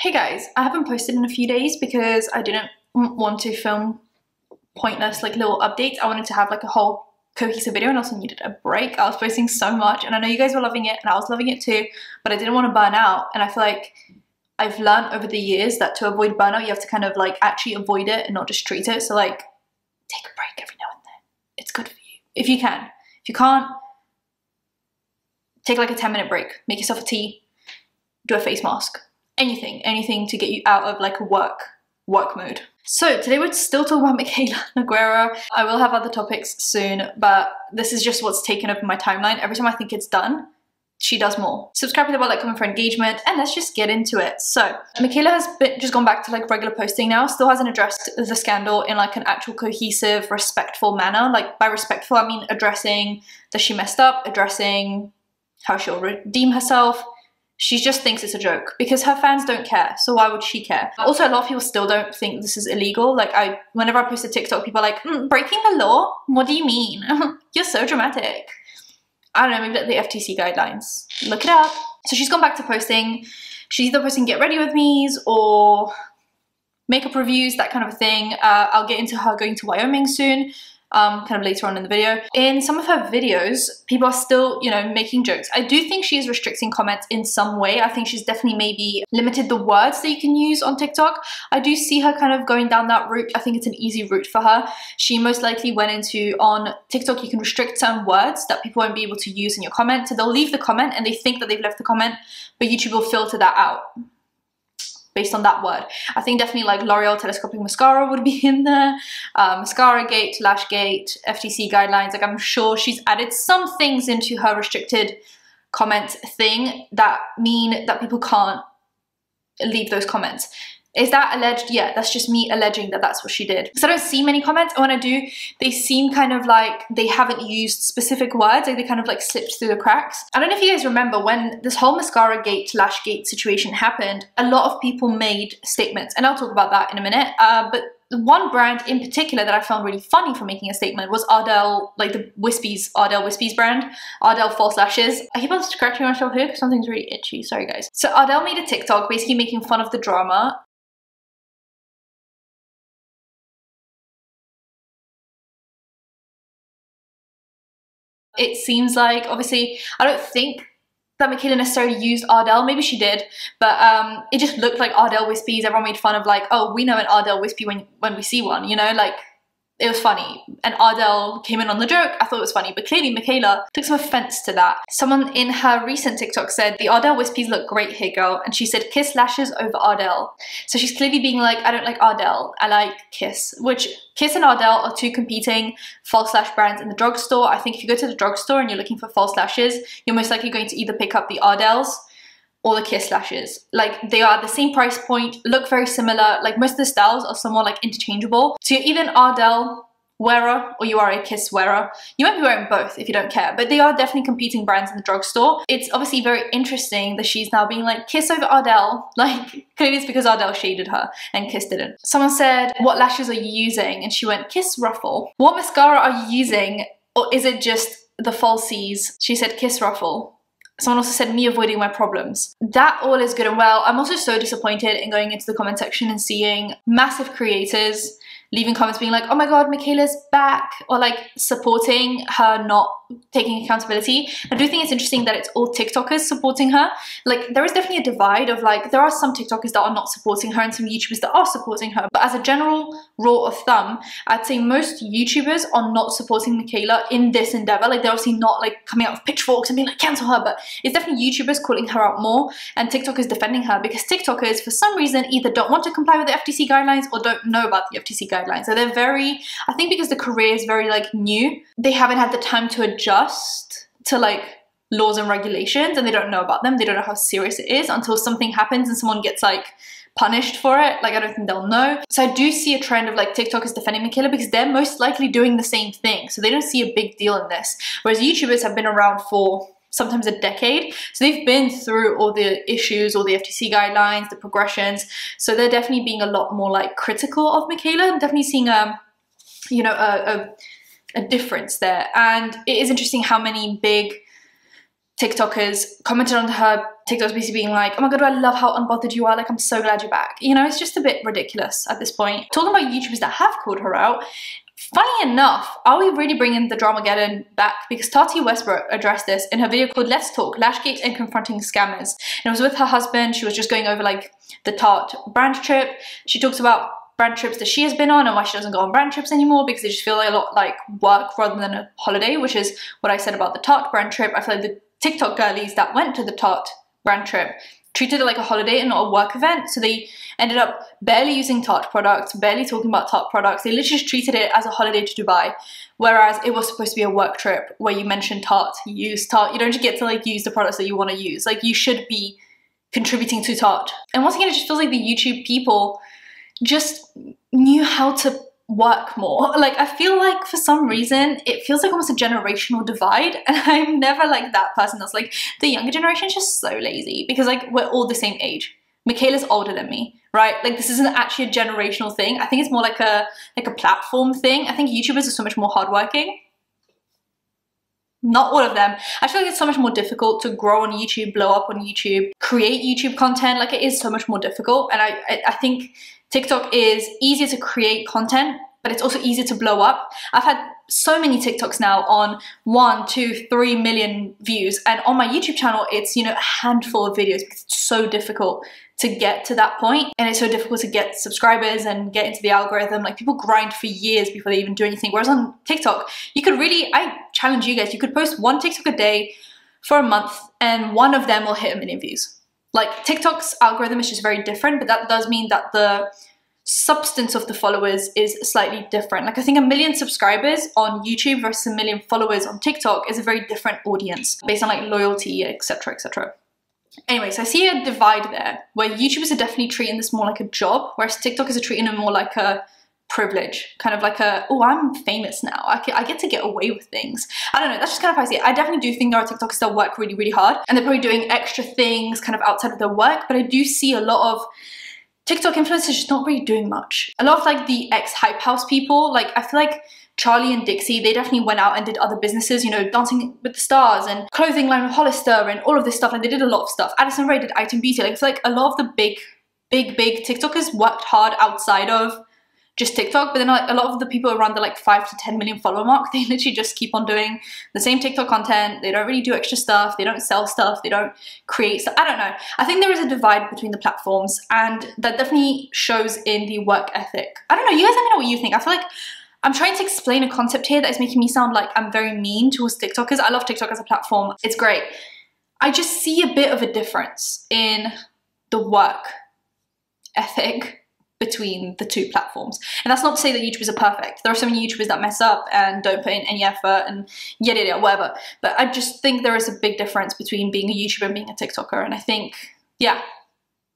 Hey guys, I haven't posted in a few days because I didn't want to film pointless like little updates. I wanted to have like a whole cohesive video and also needed a break. I was posting so much and I know you guys were loving it and I was loving it too, but I didn't want to burn out and I feel like I've learned over the years that to avoid burnout you have to kind of like actually avoid it and not just treat it. So like take a break every now and then. It's good for you. If you can. If you can't, take like a 10 minute break. Make yourself a tea. Do a face mask anything, anything to get you out of like a work, work mode. So today we're still talking about Mikayla Nogueira. I will have other topics soon, but this is just what's taken up my timeline. Every time I think it's done, she does more. Subscribe to the bell, like, comment for engagement, and let's just get into it. So, Mikayla has been, just gone back to like regular posting now, still hasn't addressed the scandal in like an actual cohesive, respectful manner. Like by respectful, I mean addressing that she messed up, addressing how she'll redeem herself, she just thinks it's a joke because her fans don't care. So why would she care? Also, a lot of people still don't think this is illegal. Like I, whenever I post a TikTok, people are like, mm, breaking the law? What do you mean? You're so dramatic. I don't know, maybe the FTC guidelines. Look it up. So she's gone back to posting. She's either posting get ready with me's or makeup reviews, that kind of a thing. Uh, I'll get into her going to Wyoming soon um, kind of later on in the video. In some of her videos, people are still, you know, making jokes. I do think she is restricting comments in some way. I think she's definitely maybe limited the words that you can use on TikTok. I do see her kind of going down that route. I think it's an easy route for her. She most likely went into on TikTok, you can restrict certain words that people won't be able to use in your comment. So they'll leave the comment and they think that they've left the comment, but YouTube will filter that out based on that word. I think definitely like L'Oreal telescopic mascara would be in there, uh, mascara gate, lash gate, FTC guidelines. Like I'm sure she's added some things into her restricted comment thing that mean that people can't leave those comments. Is that alleged? Yeah, that's just me alleging that that's what she did. Because I don't see many comments, and when I do, they seem kind of like they haven't used specific words, like they kind of like slipped through the cracks. I don't know if you guys remember when this whole mascara gate, lash gate situation happened, a lot of people made statements, and I'll talk about that in a minute, uh, but one brand in particular that I found really funny for making a statement was Ardell, like the Wispies, Ardell Wispies brand, Ardell False Lashes. I keep on scratching myself here because something's really itchy, sorry guys. So Ardell made a TikTok basically making fun of the drama it seems like obviously I don't think that Mikayla necessarily used Ardell. Maybe she did, but um, it just looked like Ardell Wispies. Everyone made fun of like, oh, we know an Ardell Wispy when when we see one, you know, like it was funny. And Ardell came in on the joke. I thought it was funny, but clearly Mikayla took some offense to that. Someone in her recent TikTok said, the Ardell Wispies look great here, girl. And she said, kiss lashes over Ardell. So she's clearly being like, I don't like Ardell, I like Kiss, which Kiss and Ardell are two competing false lash brands in the drugstore. I think if you go to the drugstore and you're looking for false lashes, you're most likely going to either pick up the Ardells or the Kiss lashes. Like they are the same price point, look very similar. Like most of the styles are somewhat like interchangeable. So you're either an Ardell wearer or you are a Kiss wearer. You might be wearing both if you don't care, but they are definitely competing brands in the drugstore. It's obviously very interesting that she's now being like Kiss over Ardell. Like clearly it's because Ardell shaded her and Kiss didn't. Someone said, what lashes are you using? And she went, Kiss Ruffle. What mascara are you using? Or is it just the falsies? She said, Kiss Ruffle. Someone also said me avoiding my problems. That all is good and well. I'm also so disappointed in going into the comment section and seeing massive creators leaving comments being like, oh my god, Mikayla's back, or like supporting her not taking accountability. I do think it's interesting that it's all TikTokers supporting her. Like there is definitely a divide of like, there are some TikTokers that are not supporting her and some YouTubers that are supporting her. But as a general rule of thumb, I'd say most YouTubers are not supporting Mikayla in this endeavor. Like they're obviously not like coming out with pitchforks and being like, cancel her, but it's definitely YouTubers calling her out more and TikTokers defending her because TikTokers, for some reason, either don't want to comply with the FTC guidelines or don't know about the FTC guidelines guidelines. So they're very, I think because the career is very like new, they haven't had the time to adjust to like laws and regulations and they don't know about them. They don't know how serious it is until something happens and someone gets like punished for it. Like I don't think they'll know. So I do see a trend of like TikTokers defending Mikayla because they're most likely doing the same thing. So they don't see a big deal in this. Whereas YouTubers have been around for sometimes a decade. So they've been through all the issues, all the FTC guidelines, the progressions. So they're definitely being a lot more like critical of Mikayla. I'm definitely seeing a, you know, a, a, a difference there. And it is interesting how many big TikTokers commented on her TikToks basically being like, oh my god, I love how unbothered you are, like I'm so glad you're back. You know, it's just a bit ridiculous at this point. Talking about YouTubers that have called her out, Funny enough, are we really bringing the drama Dramageddon back? Because Tati Westbrook addressed this in her video called Let's Talk, Lashgate and Confronting Scammers. And it was with her husband, she was just going over like the Tarte brand trip. She talks about brand trips that she has been on and why she doesn't go on brand trips anymore because they just feel like a lot like work rather than a holiday, which is what I said about the Tarte brand trip. I feel like the TikTok girlies that went to the Tarte brand trip treated it like a holiday and not a work event. So they ended up barely using Tarte products, barely talking about Tarte products. They literally just treated it as a holiday to Dubai. Whereas it was supposed to be a work trip where you mention Tarte, you use Tarte. You don't just get to like use the products that you want to use. Like you should be contributing to Tarte. And once again, it just feels like the YouTube people just knew how to work more. Like I feel like for some reason it feels like almost a generational divide and I'm never like that person that's like the younger generation is just so lazy because like we're all the same age. Mikayla's older than me, right? Like this isn't actually a generational thing. I think it's more like a like a platform thing. I think YouTubers are so much more hardworking. Not all of them. I feel like it's so much more difficult to grow on YouTube, blow up on YouTube, create YouTube content. Like it is so much more difficult. And I, I, think TikTok is easier to create content, but it's also easy to blow up. I've had so many TikToks now on one, two, three million views. And on my YouTube channel, it's, you know, a handful of videos it's so difficult to get to that point and it's so difficult to get subscribers and get into the algorithm like people grind for years before they even do anything whereas on tiktok you could really i challenge you guys you could post one tiktok a day for a month and one of them will hit a million views like TikTok's algorithm is just very different, but that does mean that the substance of the followers is slightly different. Like I think a million subscribers on YouTube versus a million followers on TikTok is a very different audience based on like loyalty, etc, etc. Anyways, I see a divide there where YouTubers are definitely treating this more like a job, whereas TikTokers are treating it more like a privilege, kind of like a, oh, I'm famous now. I, I get to get away with things. I don't know, that's just kind of how I see it. I definitely do think are TikTokers that work really, really hard and they're probably doing extra things kind of outside of their work, but I do see a lot of TikTok influencers just not really doing much. A lot of like the ex-Hype House people, like I feel like Charlie and Dixie, they definitely went out and did other businesses, you know, Dancing with the Stars and clothing line with Hollister and all of this stuff. Like they did a lot of stuff. Addison Rae did Item Beauty. Like I feel like a lot of the big, big, big TikTokers worked hard outside of just TikTok, but then like, a lot of the people around the like 5 to 10 million follower mark, they literally just keep on doing the same TikTok content. They don't really do extra stuff. They don't sell stuff. They don't create stuff. I don't know. I think there is a divide between the platforms and that definitely shows in the work ethic. I don't know. You guys let me know what you think. I feel like I'm trying to explain a concept here that is making me sound like I'm very mean towards TikTokers. I love TikTok as a platform. It's great. I just see a bit of a difference in the work ethic between the two platforms. And that's not to say that YouTubers are perfect. There are so many YouTubers that mess up and don't put in any effort and yada yada whatever. But I just think there is a big difference between being a YouTuber and being a TikToker. And I think, yeah,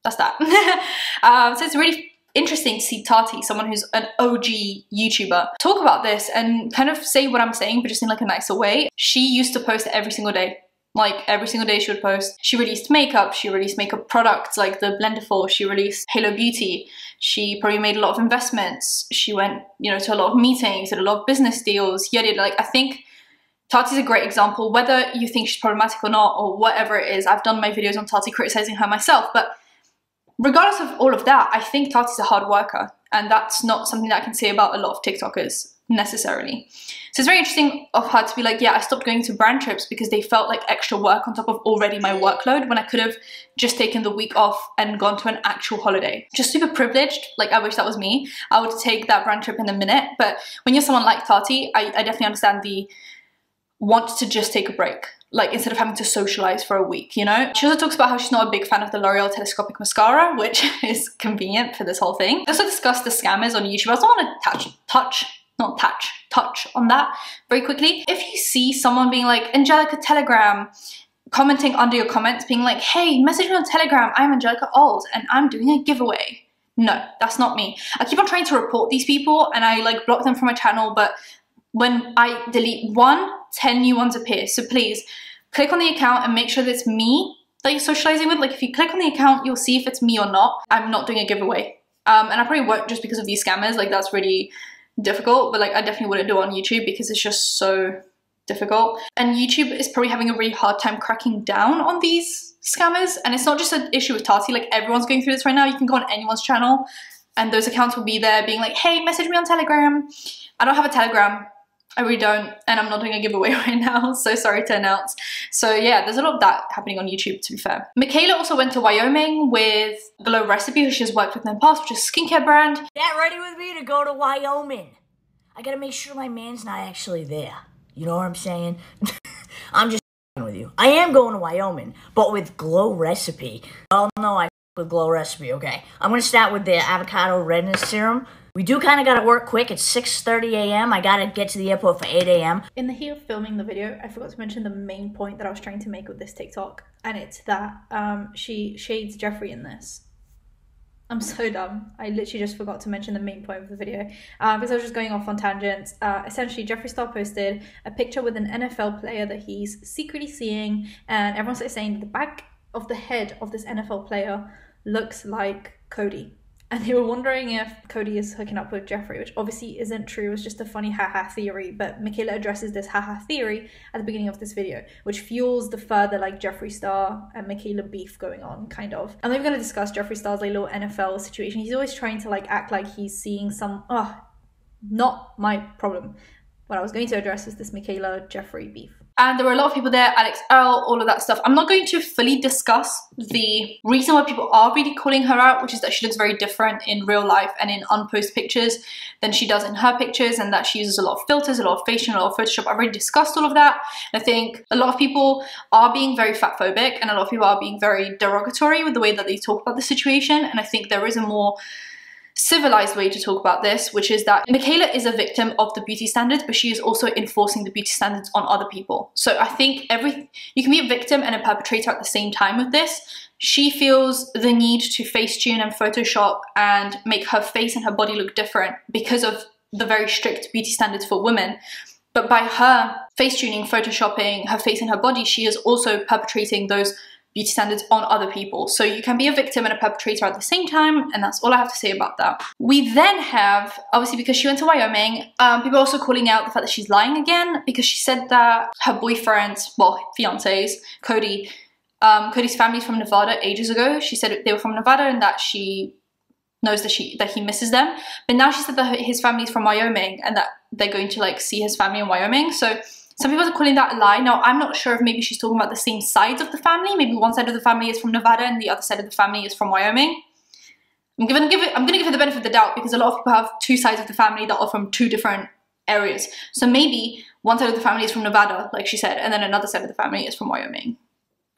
that's that. um, so it's really interesting to see Tati, someone who's an OG YouTuber, talk about this and kind of say what I'm saying, but just in like a nicer way. She used to post every single day like every single day she would post. She released makeup, she released makeup products like the Blendiful, she released Halo Beauty, she probably made a lot of investments, she went, you know, to a lot of meetings, did a lot of business deals, yada. Like I think Tati's a great example, whether you think she's problematic or not, or whatever it is. I've done my videos on Tati criticizing her myself, but regardless of all of that, I think Tati's a hard worker, and that's not something that I can say about a lot of TikTokers necessarily. So it's very interesting of her to be like, yeah, I stopped going to brand trips because they felt like extra work on top of already my workload when I could have just taken the week off and gone to an actual holiday. Just super privileged, like I wish that was me. I would take that brand trip in a minute, but when you're someone like Tati, I, I definitely understand the want to just take a break like instead of having to socialize for a week, you know? She also talks about how she's not a big fan of the L'Oreal telescopic mascara, which is convenient for this whole thing. They also discussed the scammers on YouTube. I also want to touch, touch not touch, touch on that very quickly. If you see someone being like, Angelika Telegram, commenting under your comments being like, hey, message me on Telegram, I'm Angelika Oles and I'm doing a giveaway. No, that's not me. I keep on trying to report these people and I like block them from my channel, but when I delete one, 10 new ones appear. So please click on the account and make sure that it's me that you're socializing with. Like if you click on the account, you'll see if it's me or not. I'm not doing a giveaway. Um, and I probably won't just because of these scammers. Like that's really difficult, but like I definitely wouldn't do it on YouTube because it's just so difficult. And YouTube is probably having a really hard time cracking down on these scammers. And it's not just an issue with Tati, like everyone's going through this right now. You can go on anyone's channel and those accounts will be there being like, hey, message me on Telegram. I don't have a Telegram. I really don't, and I'm not doing a giveaway right now, so sorry to announce. So yeah, there's a lot of that happening on YouTube, to be fair. Michaela also went to Wyoming with Glow Recipe, who she's worked with in the past, which is a skincare brand. Get ready with me to go to Wyoming. I gotta make sure my man's not actually there. You know what I'm saying? I'm just with you. I am going to Wyoming, but with Glow Recipe. Oh no, I with Glow Recipe, okay. I'm gonna start with the avocado redness serum. We do kind of got to work quick. It's 6.30 a.m. I got to get to the airport for 8 a.m. In the heat of filming the video, I forgot to mention the main point that I was trying to make with this TikTok. And it's that um, she shades Jeffree in this. I'm so dumb. I literally just forgot to mention the main point of the video uh, because I was just going off on tangents. Uh, essentially, Jeffree Star posted a picture with an NFL player that he's secretly seeing, and everyone's saying the back of the head of this NFL player looks like Cody and they were wondering if Cody is hooking up with Jeffree, which obviously isn't true. It was just a funny haha theory. But Mikayla addresses this haha theory at the beginning of this video, which fuels the further like Jeffree Star and Mikayla beef going on, kind of. And they're going to discuss Jeffree Star's like little NFL situation. He's always trying to like act like he's seeing some. Oh, not my problem. What I was going to address is this Mikayla Jeffree beef. And there were a lot of people there, Alix Earle, all of that stuff. I'm not going to fully discuss the reason why people are really calling her out, which is that she looks very different in real life and in unposted pictures than she does in her pictures, and that she uses a lot of filters, a lot of facial, a lot of Photoshop. I've already discussed all of that. I think a lot of people are being very fat phobic, and a lot of people are being very derogatory with the way that they talk about the situation. And I think there is a more civilized way to talk about this, which is that Mikayla is a victim of the beauty standards, but she is also enforcing the beauty standards on other people. So I think every you can be a victim and a perpetrator at the same time with this. She feels the need to face tune and Photoshop and make her face and her body look different because of the very strict beauty standards for women. But by her face tuning, photoshopping her face and her body, she is also perpetrating those beauty standards on other people. So you can be a victim and a perpetrator at the same time, and that's all I have to say about that. We then have, obviously because she went to Wyoming, um, people also calling out the fact that she's lying again because she said that her boyfriend, well, fiancés, Cody, um, Cody's family's from Nevada ages ago. She said they were from Nevada and that she knows that she that he misses them. But now she said that his family's from Wyoming and that they're going to like see his family in Wyoming. So some people are calling that a lie. Now, I'm not sure if maybe she's talking about the same sides of the family. Maybe one side of the family is from Nevada and the other side of the family is from Wyoming. I'm gonna give it. I'm gonna give her the benefit of the doubt because a lot of people have two sides of the family that are from two different areas. So maybe one side of the family is from Nevada, like she said, and then another side of the family is from Wyoming.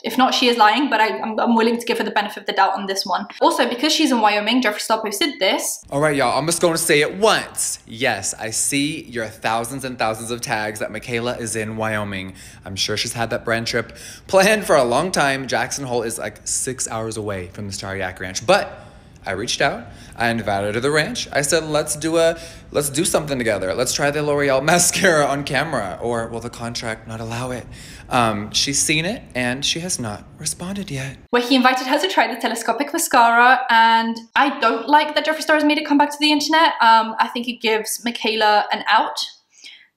If not, she is lying, but I, am willing to give her the benefit of the doubt on this one. Also, because she's in Wyoming, Jeffree Star posted this. All right, y'all, I'm just going to say it once. Yes, I see your thousands and thousands of tags that Mikayla is in Wyoming. I'm sure she's had that brand trip planned for a long time. Jackson Hole is like six hours away from the Starry Yak Ranch, but I reached out. I invited her to the ranch. I said, let's do a, let's do something together. Let's try the L'Oreal mascara on camera, or will the contract not allow it? Um, she's seen it and she has not responded yet. Where he invited her to try the telescopic mascara, and I don't like that Jeffree Star has made it come back to the internet. Um, I think it gives Mikayla an out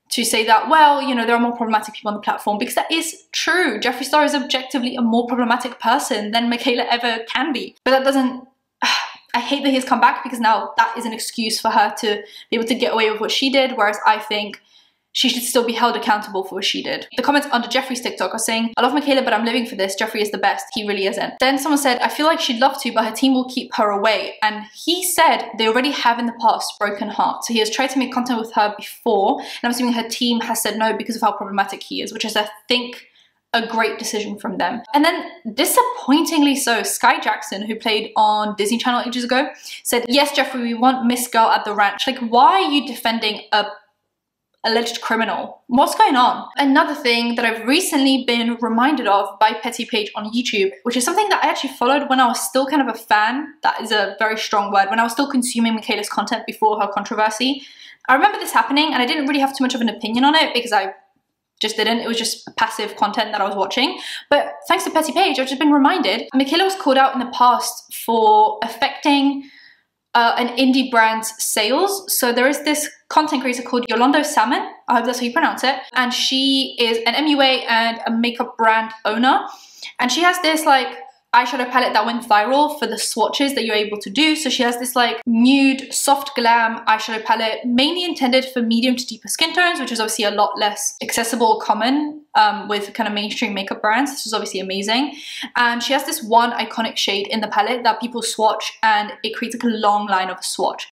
to say that, well, you know, there are more problematic people on the platform because that is true. Jeffree Star is objectively a more problematic person than Mikayla ever can be. But that doesn't I hate that he's come back because now that is an excuse for her to be able to get away with what she did, whereas I think she should still be held accountable for what she did. The comments under Jeffree's TikTok are saying, I love Mikayla, but I'm living for this. Jeffree is the best. He really isn't. Then someone said, I feel like she'd love to, but her team will keep her away. And he said they already have in the past broken heart. So he has tried to make content with her before, and I'm assuming her team has said no because of how problematic he is, which is, I think, a great decision from them. And then disappointingly so, Skai Jackson, who played on Disney Channel ages ago, said, yes, Jeffree, we want Miss Girl at the ranch. Like, why are you defending a alleged criminal? What's going on? Another thing that I've recently been reminded of by Petty Page on YouTube, which is something that I actually followed when I was still kind of a fan, that is a very strong word, when I was still consuming Mikayla's content before her controversy. I remember this happening and I didn't really have too much of an opinion on it because I just didn't. It was just passive content that I was watching. But thanks to Petty Page, I've just been reminded. Michaela was called out in the past for affecting uh, an indie brand's sales. So there is this content creator called Yolando Salmon. I hope that's how you pronounce it. And she is an MUA and a makeup brand owner. And she has this like eyeshadow palette that went viral for the swatches that you're able to do. So she has this like nude, soft glam eyeshadow palette, mainly intended for medium to deeper skin tones, which is obviously a lot less accessible or common um, with kind of mainstream makeup brands. This is obviously amazing. And she has this one iconic shade in the palette that people swatch and it creates like a long line of swatch.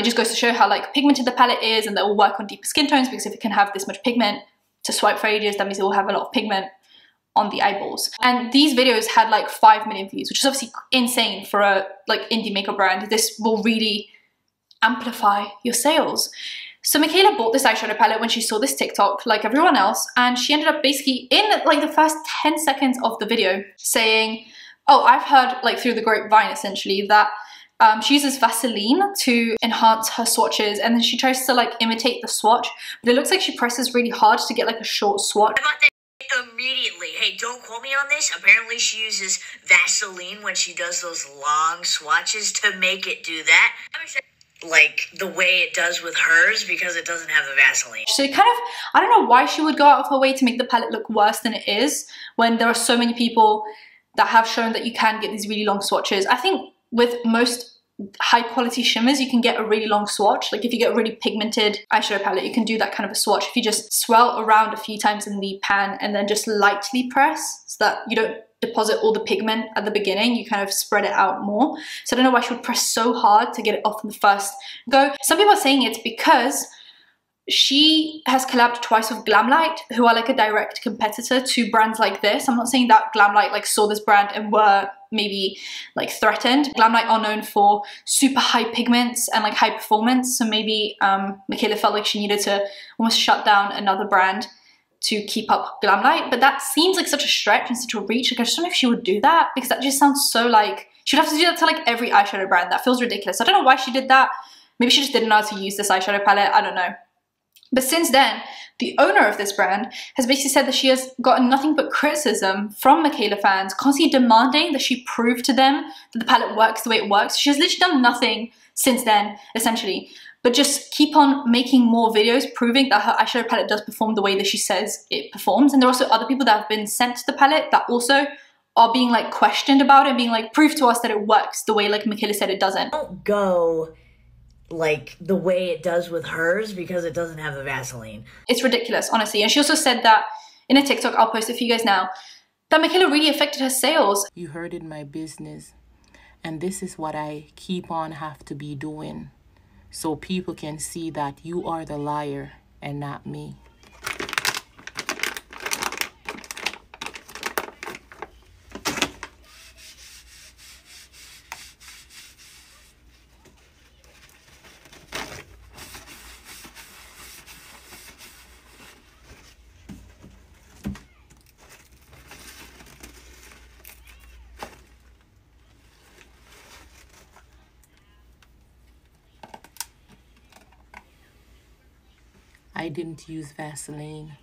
It just goes to show how like pigmented the palette is and that will work on deeper skin tones because if it can have this much pigment to swipe for ages, that means it will have a lot of pigment on the eyeballs. And these videos had like 5 million views, which is obviously insane for a like indie makeup brand. This will really amplify your sales. So Mikayla bought this eyeshadow palette when she saw this TikTok, like everyone else, and she ended up basically in like the first 10 seconds of the video saying, oh, I've heard like through the grapevine essentially that um, she uses Vaseline to enhance her swatches and then she tries to like imitate the swatch, but it looks like she presses really hard to get like a short swatch. I bought that immediately. Hey, don't quote me on this. Apparently she uses Vaseline when she does those long swatches to make it do that. Like the way it does with hers because it doesn't have the Vaseline. So kind of, I don't know why she would go out of her way to make the palette look worse than it is when there are so many people that have shown that you can get these really long swatches. I think with most high quality shimmers, you can get a really long swatch. Like if you get a really pigmented eyeshadow palette, you can do that kind of a swatch. If you just swirl around a few times in the pan and then just lightly press so that you don't deposit all the pigment at the beginning, you kind of spread it out more. So I don't know why she would press so hard to get it off in the first go. Some people are saying it's because she has collabed twice with Glamlite, who are like a direct competitor to brands like this. I'm not saying that Glamlite like saw this brand and were maybe like threatened. Glamlite are known for super high pigments and like high performance, so maybe um, Mikayla felt like she needed to almost shut down another brand to keep up Glamlite. but that seems like such a stretch and such a reach. Like I just don't know if she would do that because that just sounds so like she would have to do that to like every eyeshadow brand. That feels ridiculous. I don't know why she did that. Maybe she just didn't know how to use this eyeshadow palette. I don't know. But since then, the owner of this brand has basically said that she has gotten nothing but criticism from Mikayla fans, constantly demanding that she prove to them that the palette works the way it works. She has literally done nothing since then, essentially, but just keep on making more videos proving that her eyeshadow palette does perform the way that she says it performs. And there are also other people that have been sent to the palette that also are being like questioned about it, being like, prove to us that it works the way like Mikayla said it doesn't. Don't go like the way it does with hers because it doesn't have the Vaseline. It's ridiculous, honestly. And she also said that in a TikTok, I'll post it for you guys now, that Mikayla really affected her sales. You heard in my business, and this is what I keep on have to be doing so people can see that you are the liar and not me. I didn't use Vaseline.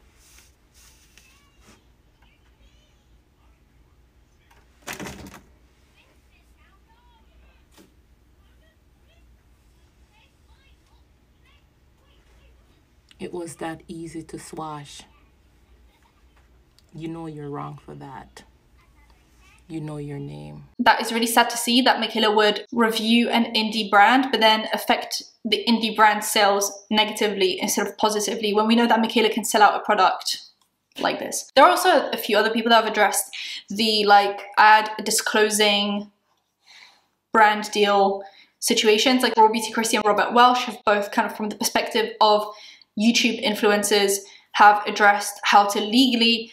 It was that easy to swash. You know you're wrong for that. You know your name. That is really sad to see that Mikayla would review an indie brand but then affect the indie brand sales negatively instead of positively when we know that Mikayla can sell out a product like this. There are also a few other people that have addressed the like ad disclosing brand deal situations. Like Raw Beauty Kristi and Robert Welsh have both kind of from the perspective of YouTube influencers have addressed how to legally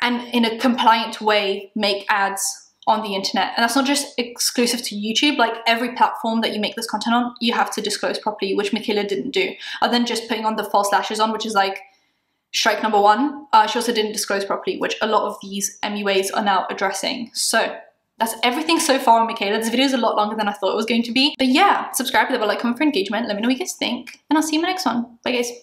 and in a compliant way make ads on the internet. And that's not just exclusive to YouTube, like every platform that you make this content on, you have to disclose properly, which Mikayla didn't do. Other than just putting on the false lashes on, which is like strike number one, uh, she also didn't disclose properly, which a lot of these MUAs are now addressing. So that's everything so far on Mikayla. This video is a lot longer than I thought it was going to be. But yeah, subscribe the bell, like, comment for engagement. Let me know what you guys think. And I'll see you in my next one. Bye guys.